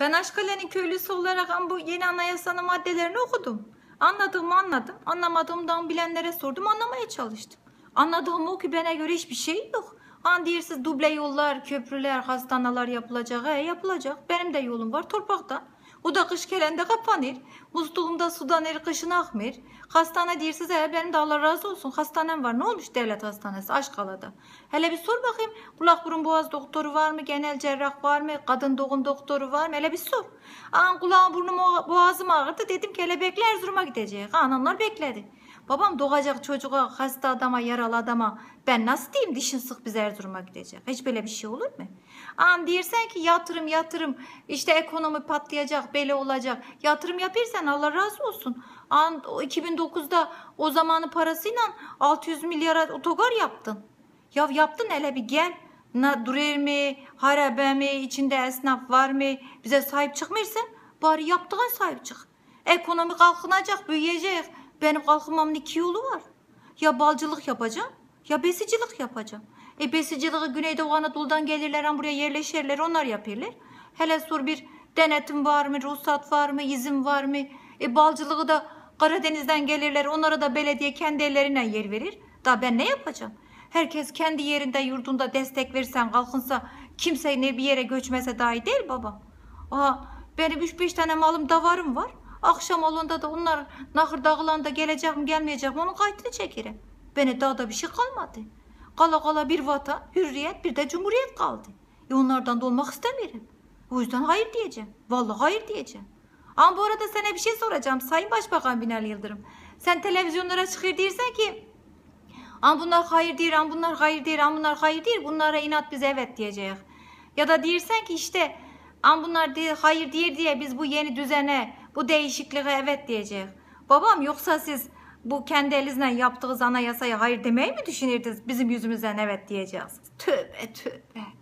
Ben Aşkale'nin köylüsü olarak bu yeni anayasanın maddelerini okudum. Anladığımı anladım. Anlamadığımdan bilenlere sordum. Anlamaya çalıştım. Anladığım o ki bana göre hiçbir şey yok. Hani diyorsunuz duble yollar, köprüler, hastaneler yapılacak. E yapılacak. Benim de yolum var torpakta. O da kış gelende kapanır. Musluğumda sudan eri kışın akmır. Hastane diyorsunuz e benim de Allah razı olsun. Hastanem var. Ne olmuş devlet hastanesi Aşkala'da? Hele bir sor bakayım. Kulak burun boğaz doktoru var mı? Genel cerrah var mı? Kadın doğum doktoru var mı? Hele bir sor. An kulağım burnum boğazım ağrıdı. Dedim bekle Erzurum'a gidecek. Anamlar bekledi. Babam doğacak çocuğa, hasta adama, yaralı adama ben nasıl diyeyim dişin sık biz Erzurum'a gidecek. Hiç böyle bir şey olur mu? An dersen ki yatırım yatırım işte ekonomi patlayacak, bele olacak. Yatırım yapırsan Allah razı olsun. An o 2009'da o zamanın parasıyla 600 milyara otogar yaptın. Ya yaptın hele bir gel. Na durer mi, harabe mi, içinde esnaf var mı? Bize sahip çıkmıyorsan bari yaptığın sahip çık. Ekonomi kalkınacak, büyüyecek. Benim kalkınmamın iki yolu var. Ya balcılık yapacağım ya besicilik yapacağım. E besiciliği Güneydoğu Anadolu'dan gelirler buraya yerleşirler onlar yapıyorlar. Hele sor bir denetim var mı, ruhsat var mı, izin var mı? E balcılığı da Karadeniz'den gelirler onlara da belediye kendi ellerine yer verir. Daha ben ne yapacağım? Herkes kendi yerinde yurdunda destek versen kalkınsa kimse ne bir yere göçmese daha iyi değil baba. Aa, benim 3-5 tane malım davarım var. Akşam olunda da onlar nahır dağılanda gelecek mi gelmeyecek mi onun kaydını çekerim. Bana daha da bir şey kalmadı. Kala kala bir vatan, hürriyet bir de cumhuriyet kaldı. E onlardan da olmak istemiyorum. O yüzden hayır diyeceğim. Vallahi hayır diyeceğim. Ama bu arada sana bir şey soracağım. Sayın Başbakan Binali Yıldırım. Sen televizyonlara çıkır dersen ki ama bunlar hayır değil, ama bunlar hayır değil, ama bunlar hayır değil. Bunlara inat biz evet diyeceğiz. Ya da dersen ki işte ama bunlar hayır değil diye biz bu yeni düzene, bu değişikliğe evet diyeceğiz. Babam yoksa siz bu kendi elinizle yaptığınız anayasaya hayır demeyi mi düşünürdünüz? Bizim yüzümüzden evet diyeceğiz. Tövbe tövbe.